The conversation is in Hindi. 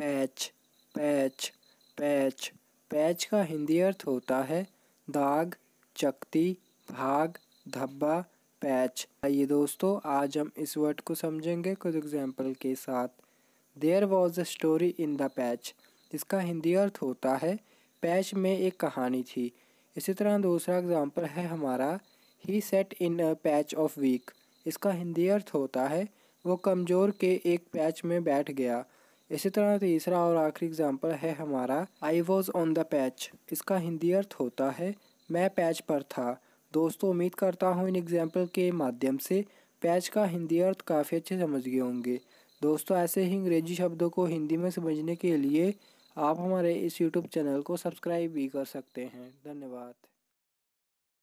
पैच पैच पैच पैच का हिंदी अर्थ होता है दाग, चकती, भाग, धब्बा, पैच। आइए दोस्तों, आज हम इस वर्ड को समझेंगे कुछ एग्ज़ाम्पल के साथ। There was a story in the patch इसका हिंदी अर्थ होता है, पैच में एक कहानी थी। इसी तरह दूसरा एग्ज़ाम्पल है हमारा ही set in a patch of week इसका हिंदी अर्थ होता है, वो कमज़ोर के एक पैच में बैठ गया। इसी तरह तीसरा और आखिरी एग्ज़ाम्पल है हमारा। I was on the patch इसका हिंदी अर्थ होता है, मैं पैच पर था। दोस्तों, उम्मीद करता हूँ इन एग्ज़ाम्पल के माध्यम से पैच का हिंदी अर्थ काफ़ी अच्छे समझ गए होंगे। दोस्तों, ऐसे ही अंग्रेज़ी शब्दों को हिंदी में समझने के लिए आप हमारे इस यूट्यूब चैनल को सब्सक्राइब भी कर सकते हैं। धन्यवाद।